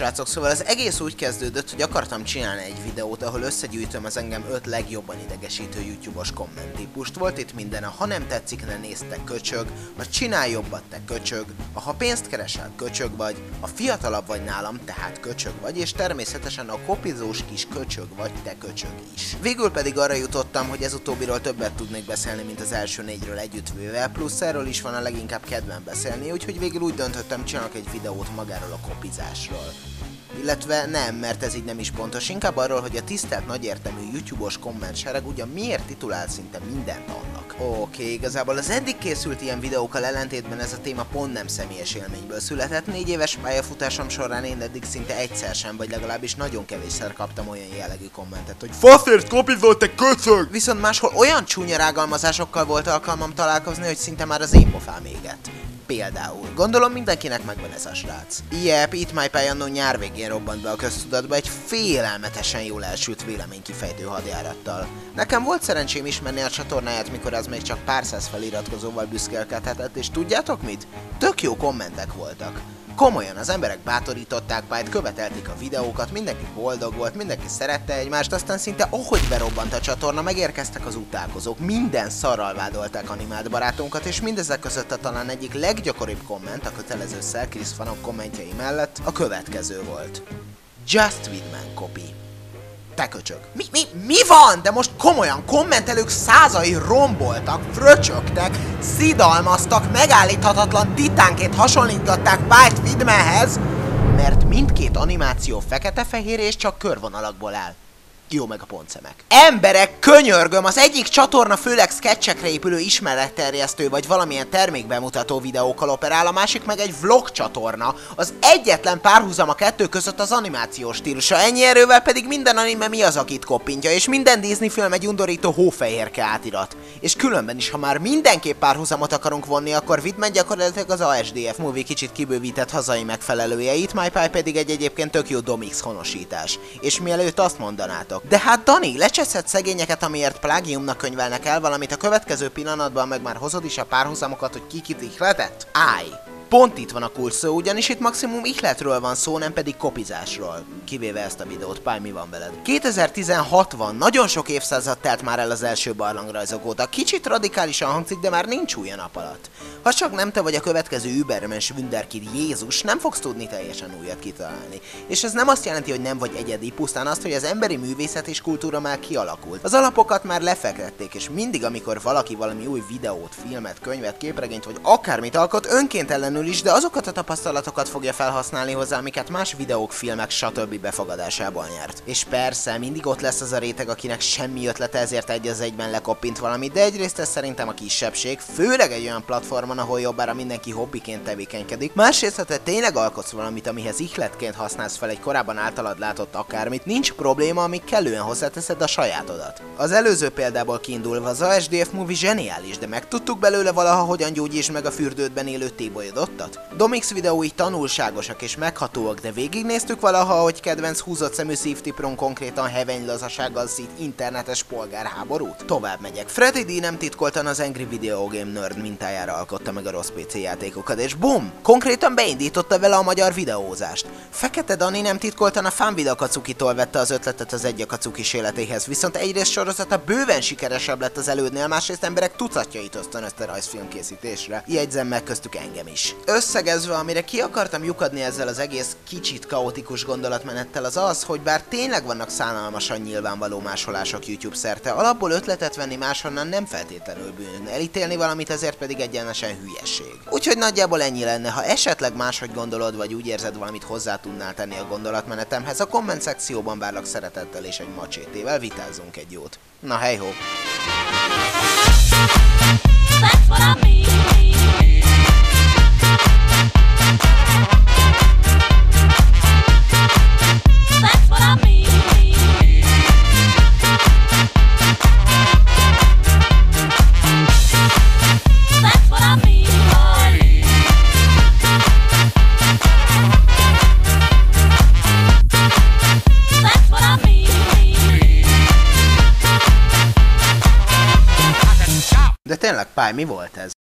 srácok, szóval az egész úgy kezdődött, hogy akartam csinálni egy videót, ahol összegyűjtöm az engem 5 legjobban idegesítő YouTube-os kommenttípust. Volt itt minden, a ha nem tetszik, ne nézte köcsög, a csinálj jobbat, te köcsög, a ha pénzt keresel, köcsög vagy, a fiatalabb vagy nálam, tehát köcsög vagy, és természetesen a kopizós kis köcsög vagy, te köcsög is. Végül pedig arra jutottam, hogy ez utóbbiról többet tudnék beszélni, mint az első négyről együttvéve, plusz erről is van a leginkább kedven beszélni, úgyhogy végül úgy döntöttem, csinálok egy videót magáról a kopizásról. Illetve nem, mert ez így nem is pontos, inkább arról, hogy a tisztelt nagyértelmű YouTube-os kommentsereg ugyan miért titulál szinte mindent annak. Oké, okay, igazából az eddig készült ilyen videókkal ellentétben ez a téma pont nem személyes élményből született. Négy éves pályafutásom során én eddig szinte egyszer sem, vagy legalábbis nagyon kevésszer kaptam olyan jellegű kommentet, hogy Faszért kopizol, te köcög! Viszont máshol olyan csúnya rágalmazásokkal volt alkalmam találkozni, hogy szinte már az én pofám égett. Például. Gondolom mindenkinek megvan ez a srác. Jep, itt My Pie annó nyár végén robbant be a köztudatba egy félelmetesen jól elsült véleménykifejtő hadjárattal. Nekem volt szerencsém ismerni a csatornáját, mikor az még csak pár száz feliratkozóval büszkélkedhetett, és tudjátok mit? Tök jó kommentek voltak. Komolyan, az emberek bátorították Pályt, követelték a videókat, mindenki boldog volt, mindenki szerette egymást, aztán szinte ahogy berobbant a csatorna, megérkeztek az utálkozók, minden szarral vádolták animált barátunkat, és mindezek között a talán egyik leggyakoribb komment a kötelező Chris fanok kommentjei mellett a következő volt. Just Widman copy te köcsög. Mi, mi, mi van? De most komolyan, kommentelők százai romboltak, fröcsögtek, szidalmaztak, megállíthatatlan titánkét hasonlítgatták Pályt Widmanhez, mert mindkét animáció fekete-fehér és csak körvonalakból áll. Jó meg a pontszemek. Emberek, könyörgöm, az egyik csatorna főleg sketchekre épülő ismeretterjesztő vagy valamilyen termékbemutató videókkal operál, a másik meg egy vlog csatorna. Az egyetlen párhuzam a kettő között az animációs stílusa, ennyi erővel pedig minden anime mi az, akit koppintja, és minden Disney film egy undorító hófehérke átirat. És különben is, ha már mindenképp párhuzamot akarunk vonni, akkor Vidman gyakorlatilag az ASDF movie kicsit kibővített hazai megfelelője, itt My pedig egy egyébként tök jó Domix honosítás. És mielőtt azt mondanátok, de hát Dani, lecseszed szegényeket, amiért plágiumnak könyvelnek el valamit, a következő pillanatban meg már hozod is a párhuzamokat, hogy kikit ihletett? Állj! Pont itt van a kulcs szó, ugyanis itt maximum ihletről van szó, nem pedig kopizásról. Kivéve ezt a videót, Pály, mi van veled? 2016 van, nagyon sok évszázad telt már el az első barlangrajzok óta. Kicsit radikálisan hangzik, de már nincs új a nap alatt. Ha csak nem te vagy a következő Übermens Wunderkid Jézus, nem fogsz tudni teljesen újat kitalálni. És ez nem azt jelenti, hogy nem vagy egyedi, pusztán azt, hogy az emberi művészet és kultúra már kialakult. Az alapokat már lefektették, és mindig, amikor valaki valami új videót, filmet, könyvet, képregényt vagy akármit alkot, önként ellenőr feltétlenül is, de azokat a tapasztalatokat fogja felhasználni hozzá, amiket más videók, filmek, stb. befogadásában nyert. És persze, mindig ott lesz az a réteg, akinek semmi ötlete, ezért egy az egyben lekoppint valamit, de egyrészt ez szerintem a kisebbség, főleg egy olyan platformon, ahol jobbára mindenki hobbiként tevékenykedik. Másrészt, ha te tényleg alkotsz valamit, amihez ihletként használsz fel egy korábban általad látott akármit, nincs probléma, amíg kellően hozzáteszed a sajátodat. Az előző példából kiindulva az ASDF movie zseniális, de megtudtuk belőle valaha, hogyan gyógyítsd meg a fürdődben élő tébolyodot? Hallottat? Domix videói tanulságosak és meghatóak, de végignéztük valaha, hogy kedvenc húzott szemű szívtipron konkrétan heveny lazasággal szít internetes polgárháborút? Tovább megyek. Freddy D nem titkoltan az Angry Video Game Nerd mintájára alkotta meg a rossz PC játékokat, és bum! Konkrétan beindította vele a magyar videózást. Fekete Dani nem titkoltan a Fanvid Akacukitól vette az ötletet az egy Akacukis életéhez, viszont egyrészt sorozata bőven sikeresebb lett az elődnél, másrészt emberek tucatjait ösztönözte rajzfilm készítésre. Jegyzem meg köztük engem is. Összegezve, amire ki akartam lyukadni ezzel az egész kicsit kaotikus gondolatmenettel az az, hogy bár tényleg vannak szánalmasan nyilvánvaló másolások YouTube szerte, alapból ötletet venni máshonnan nem feltétlenül bűn, elítélni valamit ezért pedig egyenesen hülyesség. Úgyhogy nagyjából ennyi lenne, ha esetleg máshogy gondolod, vagy úgy érzed valamit hozzá tudnál tenni a gondolatmenetemhez, a komment szekcióban várlak szeretettel és egy macsétével vitázzunk egy jót. Na hej ho! That's what I mean. Pály, mi volt ez?